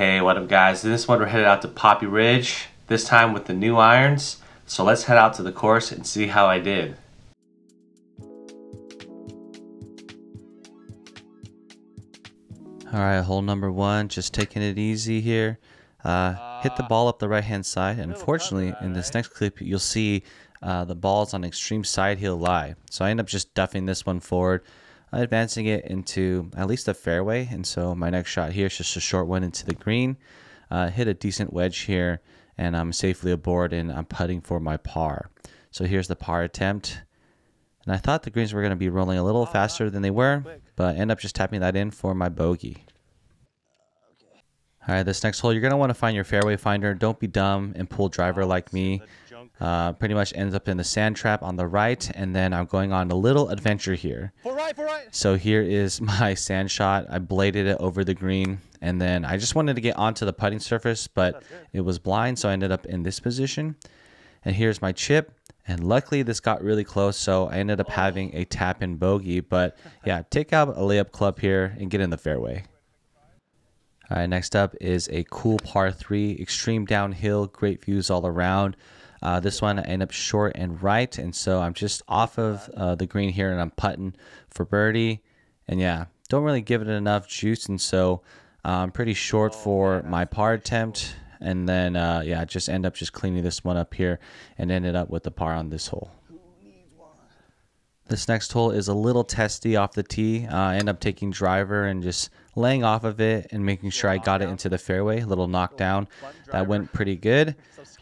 Hey, what up guys? In this one we're headed out to Poppy Ridge, this time with the new irons. So let's head out to the course and see how I did. Alright, hole number one, just taking it easy here. Uh, hit the ball up the right hand side. Unfortunately, in this next clip, you'll see uh, the ball's on extreme side heel lie. So I end up just duffing this one forward advancing it into at least a fairway. And so my next shot here is just a short one into the green. Uh, hit a decent wedge here, and I'm safely aboard, and I'm putting for my par. So here's the par attempt. And I thought the greens were going to be rolling a little faster than they were, but end up just tapping that in for my bogey. All right, this next hole, you're going to want to find your fairway finder. Don't be dumb and pull driver like me. Uh, pretty much ends up in the sand trap on the right, and then I'm going on a little adventure here. For right, for right. So here is my sand shot. I bladed it over the green, and then I just wanted to get onto the putting surface, but it was blind, so I ended up in this position. And here's my chip. And luckily, this got really close, so I ended up having a tap in bogey. But yeah, take out a layup club here and get in the fairway. All right, next up is a cool par three, extreme downhill, great views all around. Uh, this one I end up short and right, and so I'm just off of uh, the green here, and I'm putting for birdie. And yeah, don't really give it enough juice, and so uh, I'm pretty short for my par attempt. And then uh, yeah, just end up just cleaning this one up here, and ended up with the par on this hole. This next hole is a little testy off the tee. Uh, I end up taking driver and just laying off of it and making sure I got it into the fairway. A little knockdown. That went pretty good.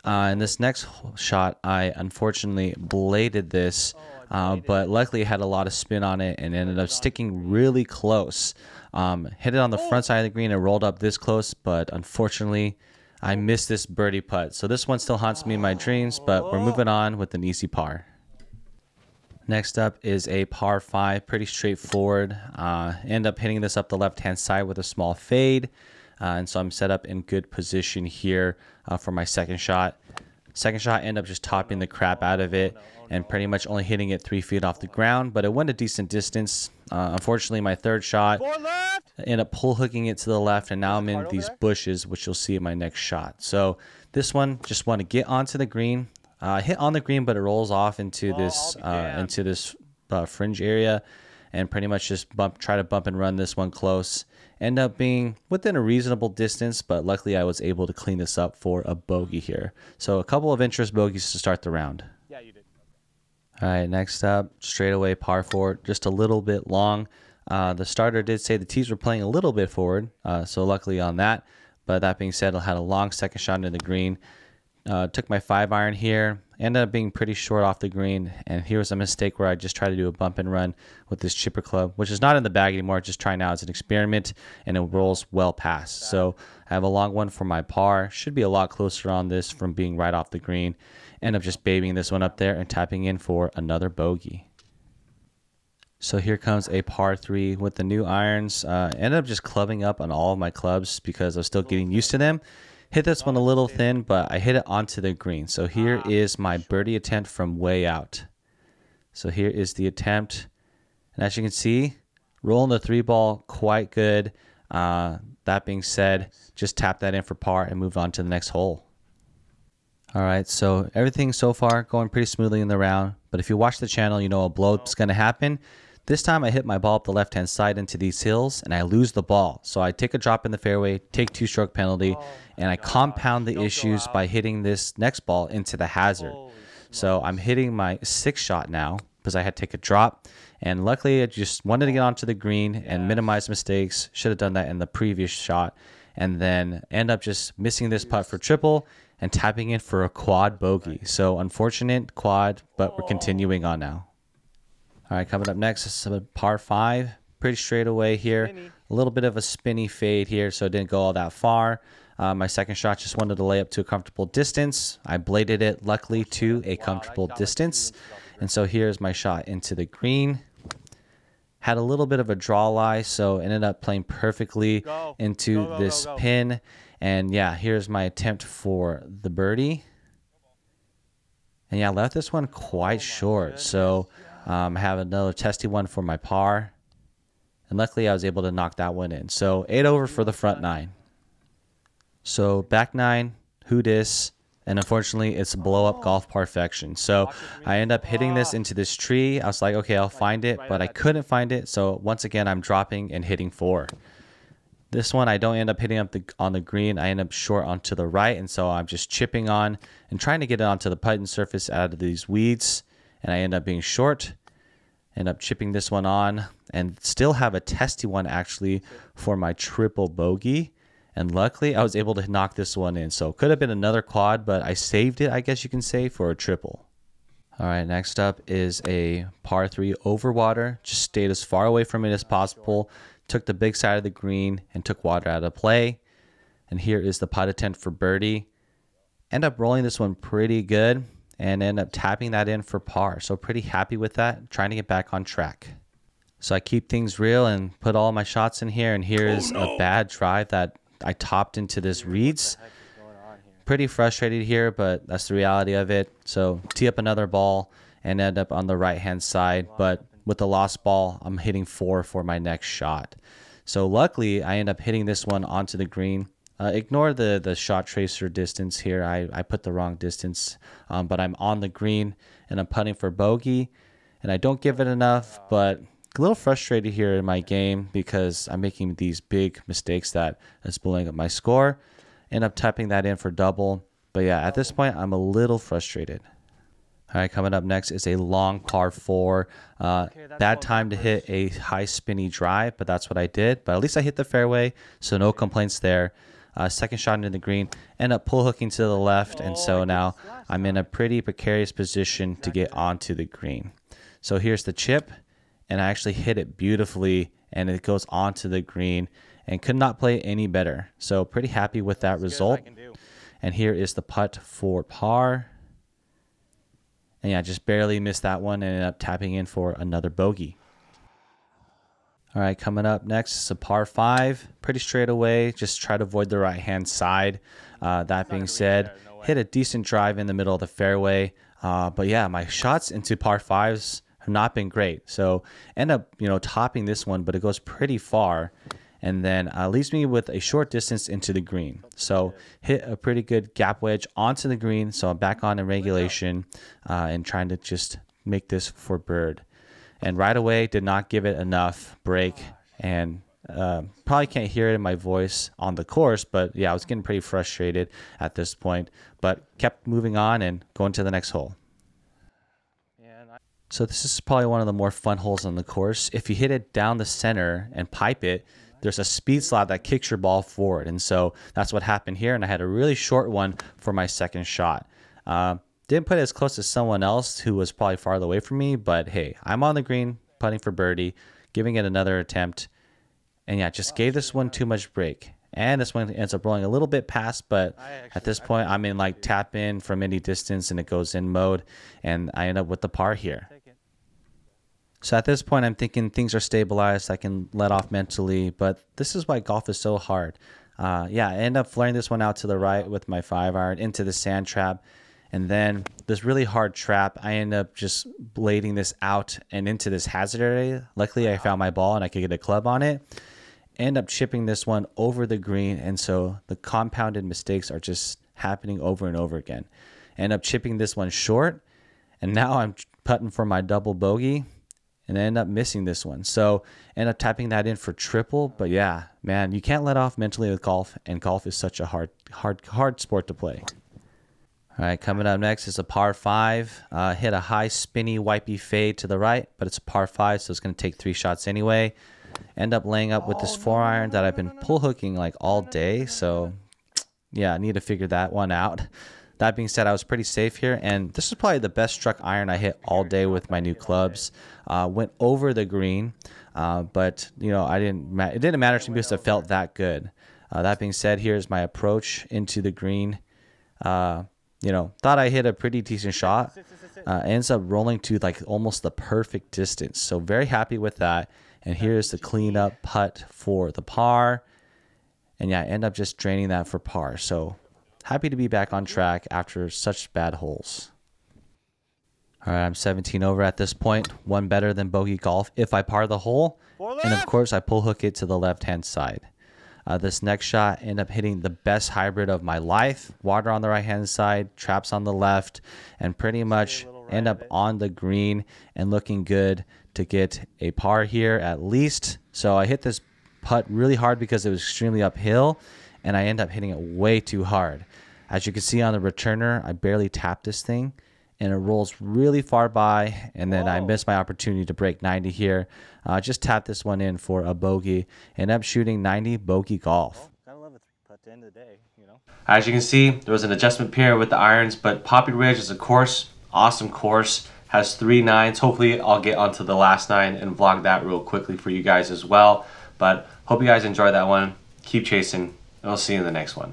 Uh, in this next shot, I unfortunately bladed this, uh, but luckily had a lot of spin on it and ended up sticking really close. Um, hit it on the front side of the green and rolled up this close, but unfortunately I missed this birdie putt. So this one still haunts me in my dreams, but we're moving on with an easy par. Next up is a par 5, pretty straightforward. Uh, end up hitting this up the left-hand side with a small fade. Uh, and so I'm set up in good position here uh, for my second shot. Second shot, end up just topping the crap out of it and pretty much only hitting it three feet off the ground, but it went a decent distance. Uh, unfortunately, my third shot ended up pull hooking it to the left, and now I'm in these bushes, which you'll see in my next shot. So this one, just want to get onto the green, uh, hit on the green, but it rolls off into oh, this uh, into this uh, fringe area, and pretty much just bump try to bump and run this one close. End up being within a reasonable distance, but luckily I was able to clean this up for a bogey here. So a couple of interest bogeys to start the round. Yeah, you did. All right, next up, straightaway par four, just a little bit long. Uh, the starter did say the tees were playing a little bit forward, uh, so luckily on that. But that being said, I had a long second shot into the green. Uh, took my five iron here, ended up being pretty short off the green, and here was a mistake where I just tried to do a bump and run with this chipper club, which is not in the bag anymore, just trying out as an experiment, and it rolls well past. So I have a long one for my par, should be a lot closer on this from being right off the green. End up just babying this one up there and tapping in for another bogey. So here comes a par three with the new irons. Uh, ended up just clubbing up on all of my clubs because I was still getting used to them Hit this one a little thin, but I hit it onto the green. So here ah, is my birdie attempt from way out. So here is the attempt. And as you can see, rolling the three ball quite good. Uh, that being said, just tap that in for par and move on to the next hole. All right, so everything so far going pretty smoothly in the round. But if you watch the channel, you know a blow is going to happen. This time I hit my ball up the left hand side into these hills and I lose the ball. So I take a drop in the fairway, take two stroke penalty, oh and I compound the issues by hitting this next ball into the hazard. So I'm hitting my sixth shot now because I had to take a drop. And luckily I just wanted to get onto the green and minimize mistakes. Should have done that in the previous shot. And then end up just missing this putt for triple and tapping in for a quad bogey. So unfortunate quad, but we're continuing on now. All right, coming up next is a par five. Pretty straight away here. A little bit of a spinny fade here, so it didn't go all that far. Uh, my second shot just wanted to lay up to a comfortable distance. I bladed it luckily to a comfortable distance. And so here's my shot into the green. Had a little bit of a draw lie, so ended up playing perfectly into this pin. And yeah, here's my attempt for the birdie. And yeah, I left this one quite short. So um, I have another testy one for my par. And luckily, I was able to knock that one in. So eight over for the front nine. So back nine, who dis, and unfortunately it's blow up Golf Parfection. So I end up hitting this into this tree. I was like, okay, I'll find it, but I couldn't find it. So once again, I'm dropping and hitting four. This one, I don't end up hitting up the, on the green. I end up short onto the right. And so I'm just chipping on and trying to get it onto the putting surface out of these weeds. And I end up being short. End up chipping this one on and still have a testy one actually for my triple bogey. And luckily, I was able to knock this one in. So could have been another quad, but I saved it, I guess you can say, for a triple. All right, next up is a par three over water. Just stayed as far away from it as possible. Took the big side of the green and took water out of play. And here is the putt attempt for birdie. End up rolling this one pretty good and end up tapping that in for par. So pretty happy with that. Trying to get back on track. So I keep things real and put all my shots in here. And here's oh, no. a bad drive that I topped into this reeds. Pretty frustrated here, but that's the reality of it. So tee up another ball and end up on the right hand side. But with the lost ball, I'm hitting four for my next shot. So luckily, I end up hitting this one onto the green. Uh, ignore the, the shot tracer distance here. I, I put the wrong distance, um, but I'm on the green and I'm putting for bogey. And I don't give it enough, but a little frustrated here in my game because I'm making these big mistakes that is blowing up my score. End up typing that in for double. But yeah, at this point, I'm a little frustrated. All right, coming up next is a long par four. Uh, okay, bad time to hit a high spinny drive, but that's what I did. But at least I hit the fairway, so no complaints there. Uh, second shot into the green, end up pull hooking to the left, and so now I'm in a pretty precarious position to get onto the green. So here's the chip and I actually hit it beautifully and it goes onto the green and could not play any better. So pretty happy with that result. And here is the putt for par. And yeah, just barely missed that one and ended up tapping in for another bogey. All right, coming up next is a par five. Pretty straight away. Just try to avoid the right hand side. Uh, that being said, no hit a decent drive in the middle of the fairway. Uh, but yeah, my shots into par fives have not been great. So end up, you know, topping this one, but it goes pretty far. And then uh, leaves me with a short distance into the green. So hit a pretty good gap wedge onto the green. So I'm back on in regulation uh, and trying to just make this for bird. And right away, did not give it enough break and uh, probably can't hear it in my voice on the course, but yeah, I was getting pretty frustrated at this point, but kept moving on and going to the next hole. So this is probably one of the more fun holes on the course. If you hit it down the center and pipe it, there's a speed slot that kicks your ball forward. And so that's what happened here. And I had a really short one for my second shot. Uh, didn't put it as close as someone else who was probably farther away from me. But hey, I'm on the green, putting for birdie, giving it another attempt. And yeah, just gave this one too much break. And this one ends up rolling a little bit past, but at this point, I'm in like tap in from any distance and it goes in mode. And I end up with the par here. So at this point, I'm thinking things are stabilized. I can let off mentally, but this is why golf is so hard. Uh, yeah, I end up flaring this one out to the right with my five iron into the sand trap. And then this really hard trap, I end up just blading this out and into this hazard area. Luckily, I found my ball and I could get a club on it. End up chipping this one over the green. And so the compounded mistakes are just happening over and over again. End up chipping this one short. And now I'm putting for my double bogey and I end up missing this one. So end up tapping that in for triple. But yeah, man, you can't let off mentally with golf, and golf is such a hard, hard, hard sport to play. All right, coming up next is a par five. Uh, hit a high spinny wipey fade to the right, but it's a par five, so it's going to take three shots anyway. End up laying up with this four iron that I've been pull hooking like all day. So yeah, I need to figure that one out. That being said, I was pretty safe here, and this is probably the best struck iron I hit all day with my new clubs. Uh, went over the green, uh, but you know I didn't. it didn't matter to me because it felt that good. Uh, that being said, here's my approach into the green. Uh, you know, thought I hit a pretty decent shot. Uh, ends up rolling to like almost the perfect distance. So very happy with that. And here's the cleanup putt for the par. And yeah, I end up just draining that for par. So happy to be back on track after such bad holes. All right, I'm 17 over at this point. One better than bogey golf if I par the hole. And of course, I pull hook it to the left hand side. Uh, this next shot ended up hitting the best hybrid of my life. Water on the right hand side, traps on the left, and pretty much end up on the green and looking good to get a par here at least. So I hit this putt really hard because it was extremely uphill and I end up hitting it way too hard. As you can see on the returner, I barely tapped this thing and it rolls really far by and then Whoa. I miss my opportunity to break 90 here. Uh, just tap this one in for a bogey. End up shooting 90 bogey golf. As you can see, there was an adjustment here with the irons, but Poppy Ridge is a course, awesome course, has three nines. Hopefully I'll get onto the last nine and vlog that real quickly for you guys as well. But hope you guys enjoyed that one. Keep chasing, and I'll see you in the next one.